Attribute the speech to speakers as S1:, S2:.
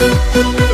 S1: you.